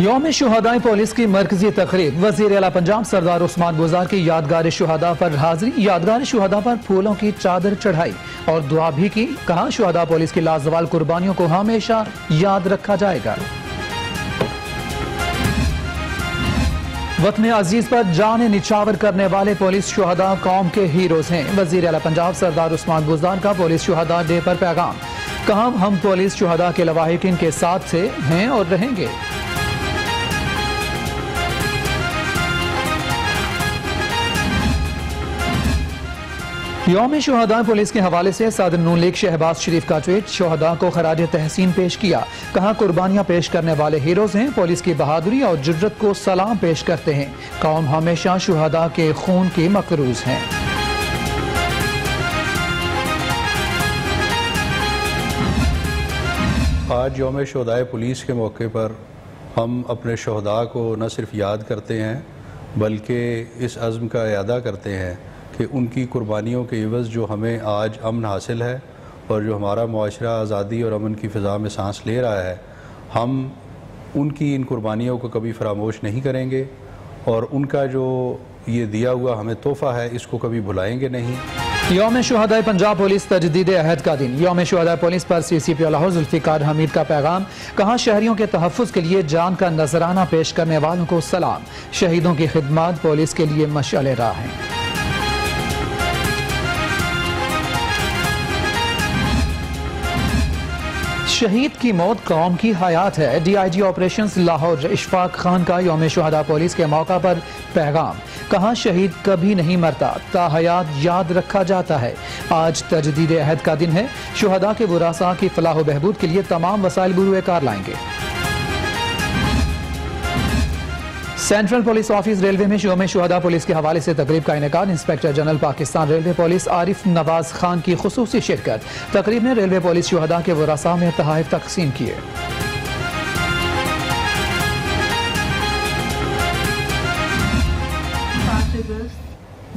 योम शहदाई पुलिस की मरकजी तकरीब। वज़ीर अला पंजाब सरदार उस्मान गुजार की यादगार शहदा पर हाजिरी, यादगार शहदा पर फूलों की चादर चढ़ाई और दुआ भी की। कहा, शहदा पुलिस की लाजवाल कुर्बानियों को हमेशा याद रखा जाएगा। वतन अज़ीज़ पर जान निछावर करने वाले पुलिस शहदा कौम के हीरोज हैं। वज़ीर अला पंजाब सरदार उस्मान गुजार का पुलिस शहदा डे पर पैगाम। कहा, हम पुलिस शहदा के लवाहिकिन के साथ से हैं और रहेंगे। योम शहदा पुलिस के हवाले से सदर नून लीग शहबाज शरीफ का ट्वीट शहदा को खराज तहसीन पेश किया। कहा कुर्बानियाँ पेश करने वाले हीरोज हैं, पुलिस की बहादुरी और जुर्रत को सलाम पेश करते हैं। कौम हमेशा शहदा के खून की मकरूज हैं। आज योम शहदाय पुलिस के मौके पर हम अपने शहदा को न सिर्फ़ याद करते हैं, बल्कि इस अज़म का अदा करते हैं कि उनकी कुर्बानियों के इवज़ जो हमें आज अमन हासिल है और जो हमारा माशरा आज़ादी और अमन की फ़िज़ा में सांस ले रहा है, हम उनकी इन कुर्बानियों को कभी फरामोश नहीं करेंगे और उनका जो ये दिया हुआ हमें तोहफ़ा है, इसको कभी भुलाएँगे नहीं। योम शहदा पंजाब पुलिस तजदीद अहद का दिन। योम शहदाय पुलिस पर C C P Lahore Zulfiqar Hameed का पैगाम। कहा शहरियों के तहफ़ के लिए जान का नजराना पेश करने वालों को सलाम। शहीदों की खिदमत पुलिस के लिए मशल राह हैं। शहीद की मौत कौम की हयात है। D I G operation Lahore Ishfaq Khan का योम शहदा पुलिस के मौका पर पैगाम। कहा शहीद कभी नहीं मरता, ता हयात याद रखा जाता है। आज तजदीद अहद का दिन है। शहदा के बुरासा की फलाह बहबूद के लिए तमाम वसाइल बुरुए कार लाएँगे। सेंट्रल पुलिस ऑफ़िस रेलवे में योम शहदा पुलिस के हवाले से तकरीब का इनका inspector general Pakistan railway police Arif Nawaz Khan की खसूसी शिरकत। तकरीब में रेलवे पुलिस शहदा के वरासा में तहफ तकसीम किए।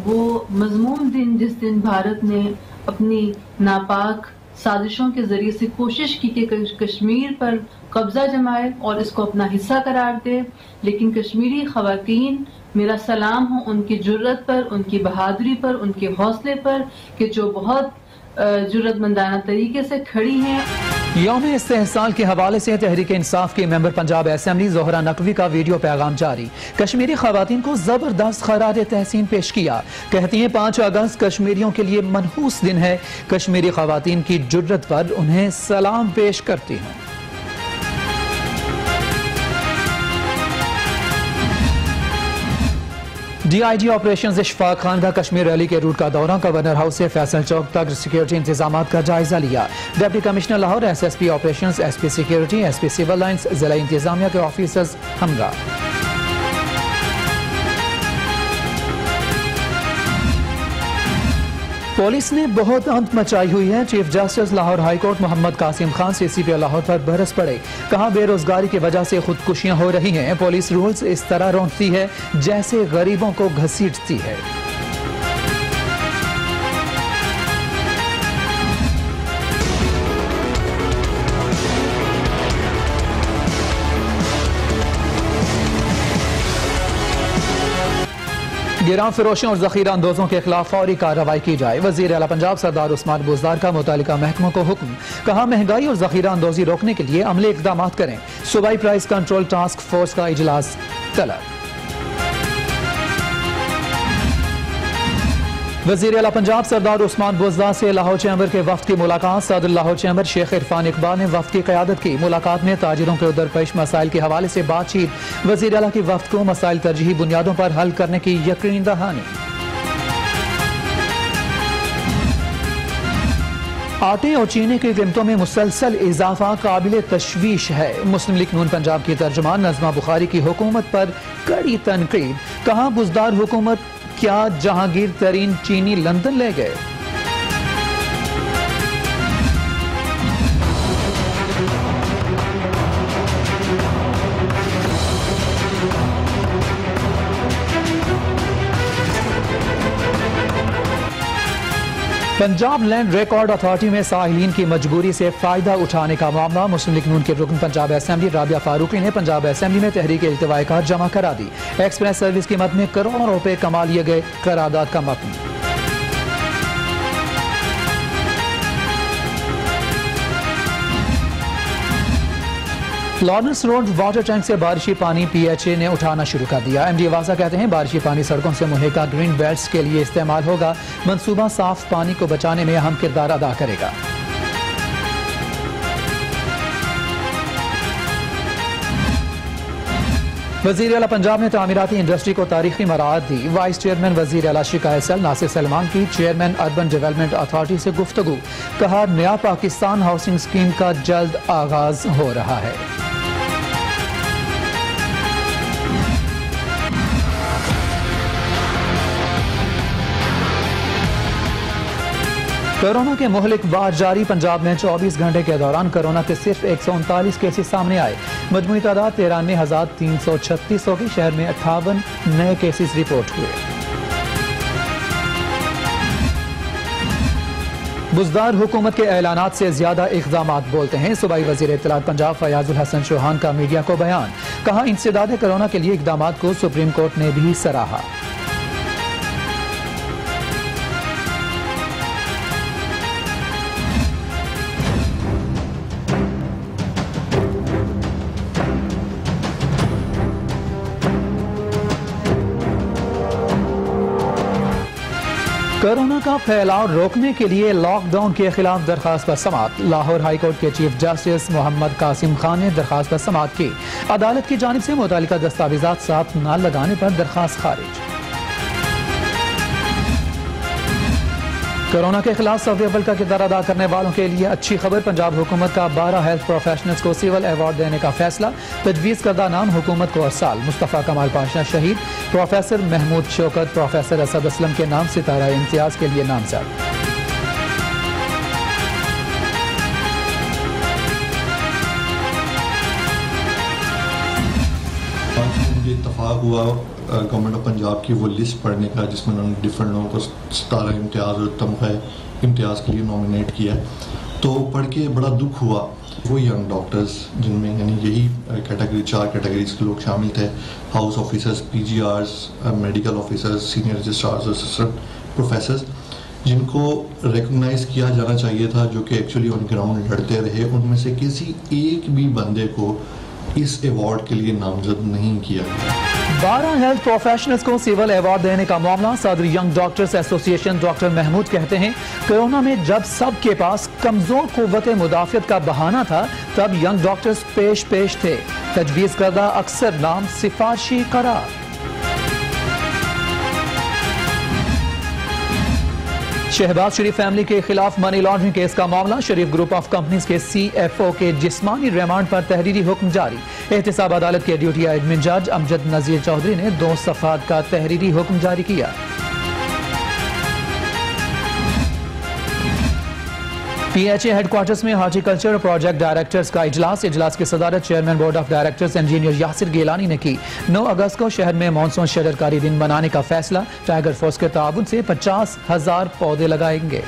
वो मजमूम दिन जिस दिन भारत ने अपनी नापाक साजिशों के ज़रिए से कोशिश की कि कश्मीर पर कब्जा जमाए और इसको अपना हिस्सा करार दे। लेकिन कश्मीरी खातन मेरा सलाम हो उनकी ज़रूरत पर, उनकी बहादुरी पर, उनके हौसले पर कि जो बहुत जरूरतमंदाना तरीके से खड़ी हैं। योम इस्तेसाल के हवाले से तहरीक इंसाफ के मेंबर पंजाब असम्बली जोहरा नकवी का वीडियो पैगाम जारी। कश्मीरी खातन को ज़बरदस्त खरार तहसीन पेश किया। कहती हैं, पाँच अगस्त कश्मीरियों के लिए मनहूस दिन है। कश्मीरी खातन की जुर्रत पर उन्हें सलाम पेश करती हूँ। डीआईजी ऑपरेशन इशफाक खान का कश्मीर रैली के रूट का दौरा। गवर्नर हाउस से फैसल चौक तक सिक्योरिटी इंतज़ाम का जायजा लिया। Deputy commissioner Lahore SSP operations SP security SP civil lines जिला इंतजामिया के ऑफिसर्स हमरा पुलिस ने बहुत अंत मचाई हुई है। Chief justice Lahore high court Mohammad Qasim Khan से सी पी लाहौर पर बरस पड़े। कहा बेरोजगारी की वजह से खुदकुशियाँ हो रही हैं, पुलिस रूल्स इस तरह रोकती है जैसे गरीबों को घसीटती है। गिरा फरोशों और जखीरा अंदोजों के खिलाफ फौरी कार्रवाई की जाए। वज़ीर अला पंजाब सरदार उस्मान बुजदार का मुतल महकमों को हुक्म। कहा, महँगाई और जखीरा अंदोजी रोकने के लिए अमले इकदाम करें। सूबाई प्राइस कंट्रोल टास्क फोर्स का इजलास तलब। वज़ीर अला पंजाब सरदार उस्मान बुजदा से लाहौर चैम्बर के वफद की मुलाकात। सदर लाहौर चैम्बर शेख इरफान इकबाल ने वफद की क्यादत की। मुलाकात में ताजिरों के उधर पेश मसाइल के हवाले से बातचीत। वज़ीर अला की वफद को मसाइल तरजीही बुनियादों पर हल करने की यकीन दहानी। आटे और चीनी की कीमतों में मुसलसल इजाफा काबिल तशवीश है। मुस्लिम लीग नून पंजाब की तर्जमान नजमा बुखारी की हुकूमत पर कड़ी तनकीद। कहा बुजदार हुकूमत क्या जहांगीर तरीन चीनी लंदन ले गए? पंजाब लैंड रिकॉर्ड अथॉरिटी में साहिलीन की मजबूरी से फ़ायदा उठाने का मामला, मुस्लिम लीग नून के रुकन पंजाब असेंबली, राबिया फारूकी ने पंजाब असेंबली में तहरीक इल्तवाकार जमा करा दी। एक्सप्रेस सर्विस की मद में करोड़ों रुपए कमा लिए गए करारदाद का मतन लॉरेंस रोड वाटर टैंक से बारिशी पानी पीएचए ने उठाना शुरू कर दिया। एमडी वासा कहते हैं, बारिशी पानी सड़कों से मुहेका ग्रीन बेल्ट के लिए इस्तेमाल होगा। मंसूबा साफ़ पानी को बचाने में अहम किरदार अदा करेगा। वज़ीर अला पंजाब ने तामीराती इंडस्ट्री को तारीखी मराहत दी। वाइस चेयरमैन वज़ीर अला शिकायत नासिर सलमान की चेयरमैन अर्बन डेवलपमेंट अथॉरिटी से गुफ्तगु। कहा, नया पाकिस्तान हाउसिंग स्कीम का जल्द आगाज़ हो रहा है। कोरोना के मोहलिक बाद जारी। पंजाब में 24 घंटे के दौरान कोरोना के सिर्फ़ एक सौ उनतालीस केसेस सामने आए। मजमू तादाद तिरानवे हज़ार तीन सौ छत्तीस होगी। शहर में अट्ठावन नए केसेस रिपोर्ट हुए। बुजदार हुकूमत के ऐलान से ज़्यादा इकदाम बोलते हैं। सूबाई वज़ीर इतलात पंजाब फयाजुल हसन चौहान का मीडिया को बयान। कहा, इंसदाद कोरोना के लिए इकदाम को सुप्रीम कोर्ट ने भी सराहा। कोरोना का फैलाव रोकने के लिए लॉकडाउन के खिलाफ दरखास्त पर समाप्त। लाहौर हाईकोर्ट के चीफ जस्टिस मोहम्मद कासिम खान ने दरखास्त पर समाप्त की। अदालत की जानब से मुतल दस्तावेजा साथ न लगाने पर दरखास्त खारिज। कोरोना के खिलाफ सऊदी अव्वल का किरदार अदा करने वालों के लिए अच्छी खबर। पंजाब हुकूमत का बारह हेल्थ प्रोफेशनल्स को सिविल अवार्ड देने का फैसला। तजवीज़ करदा नाम हुकूमत को हर साल। मुस्तफ़ा कमाल पाशा शहीद। प्रोफेसर महमूद शौकत, प्रोफेसर असद असलम के नाम सितारा इम्तियाज़ के लिए नामजद। इतफाक हुआ गवर्नमेंट ऑफ़ पंजाब की वो लिस्ट पढ़ने का, जिसमें उन्होंने डिफरेंट लोगों को सतारा इम्तियाज़ और तमगा इम्तियाज़ के लिए नॉमिनेट किया तो पढ़ के बड़ा दुख हुआ। वो यंग डॉक्टर्स जिनमें यानी यही कैटेगरी चार कैटेगरीज के लोग शामिल थे। House officers P G Rs medical officers senior registrars assistant professor जिनको रिकग्नाइज किया जाना चाहिए था, जो कि एक्चुअली ऑन ग्राउंड लड़ते रहे। उनमें से किसी एक भी बंदे को इस अवार्ड के लिए नामजद नहीं किया गया। बारह हेल्थ प्रोफेशनल्स को सिविल अवार्ड देने का मामला सदर young doctors association doctor Mahmood कहते हैं, कोरोना में जब सबके पास कमज़ोर कुत मुदाफियत का बहाना था, तब यंग डॉक्टर्स पेश पेश थे। तजवीज़ करदा अक्सर नाम सिफारशी करार। शहबाज शरीफ फैमिली के खिलाफ मनी लॉन्ड्रिंग केस का मामला, शरीफ ग्रुप ऑफ़ कंपनीज़ के सी एफ़ ओ के जिस्मानी रिमांड पर तहरीरी हुक्म जारी। एहतसाब अदालत के ड्यूटी एडमिन जज अमजद नजीर चौधरी ने दो सफात का तहरीरी हुक्म जारी किया। पीएचए हेडक्वार्टर्स में हार्टिकल्चर प्रोजेक्ट डायरेक्टर्स का इजलास। इजलास के सदारत chairman board of directors engineer Yasir Gilani ने की। 9 अगस्त को शहर में मानसून शरकारी दिन मनाने का फैसला। टाइगर फोर्स के ताबन से पचास हज़ार पौधे लगाएँगे।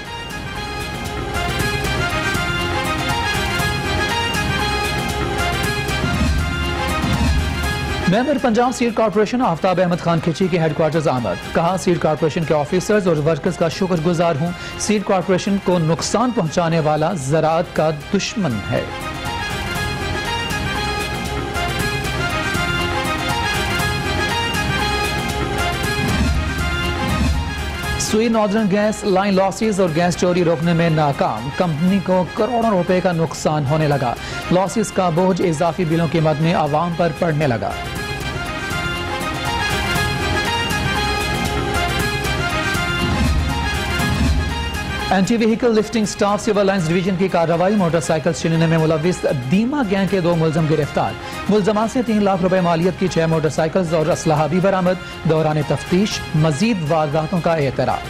Member Punjab seed corporation Aftab Ahmad Khan Khichi के हेडक्वार्टर्स आमद। कहा सीट कॉरपोरेशन के ऑफिसर्स और वर्कर्स का शुक्रगुजार हूँ। सीट कॉरपोरेशन को नुकसान पहुँचाने वाला ज़रात का दुश्मन है। Sui northern gas line losses और गैस चोरी रोकने में नाकाम। कंपनी को करोड़ों रुपए का नुकसान होने लगा। लॉसेज का बोझ इजाफी बिलों की मद में आवाम पर पड़ने लगा। Anti vehicle lifting staff civil lines division की कार्रवाई मोटरसाइकिल छीनने में मुलविस दीमा गैंग के दो मुलजम गिरफ़्तार। मुलजमान से तीन लाख रुपए मालियत की छह मोटरसाइकिल और असलाहा भी बरामद। दौरान तफ्तीश, मजीद वारदातों का एतराब।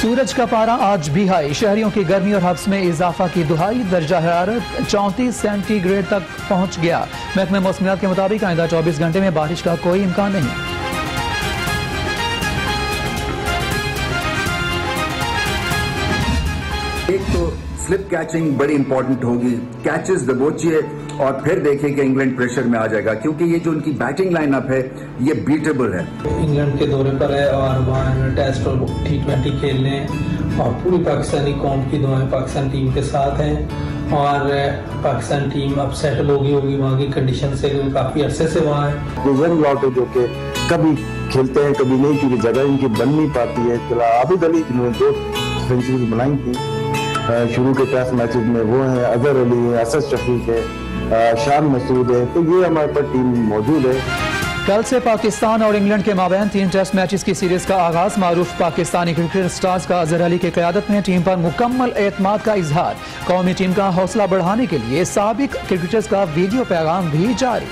सूरज का पारा आज भी हाई। शहरियों की गर्मी और हफ्स में इजाफा की दुहाई। दर्जा हरारत चौंतीस सेंटीग्रेड तक पहुँच गया। महकमे मौसमियात के मुताबिक आइंदा चौबीस घंटे में बारिश का कोई इम्कान नहीं। स्लिप कैचिंग बड़ी इंपॉर्टेंट होगी। कैचेस दबोचिए और फिर देखिए कि इंग्लैंड प्रेशर में आ जाएगा क्योंकि ये जो उनकी बैटिंग लाइनअप है ये बीटेबल है। इंग्लैंड के दौरे पर है और वहाँ टेस्ट और टी ट्वेंटी खेलने हैं और पूरी पाकिस्तानी कौम की दुआएँ पाकिस्तान टीम के साथ हैं और पाकिस्तान टीम अब सेटल होगी होगी वहाँ की कंडीशन से काफ़ी अरसे से वहाँ है। जो यंग लॉट है जो कि कभी खेलते हैं कभी नहीं क्योंकि जगह इनकी बन नहीं पाती है। चला आबिद अली जिन्होंने दो सेंचुरी बनाई थी। शुरू के टेस्ट मैचेस में वो हैं, अजहर अली है, असद शफीक है शान मसूद है तो ये हमारे पास टीम मौजूद है। कल से पाकिस्तान और इंग्लैंड के माबैन तीन टेस्ट मैचेस की सीरीज़ का आगाज़, मारूफ पाकिस्तानी क्रिकेट स्टार्स का अजहर अली की क्यादत में टीम पर मुकम्मल एतमाद का इजहार। कौमी टीम का हौसला बढ़ाने के लिए सबक क्रिकेटर्स का वीडियो पैगाम भी जारी।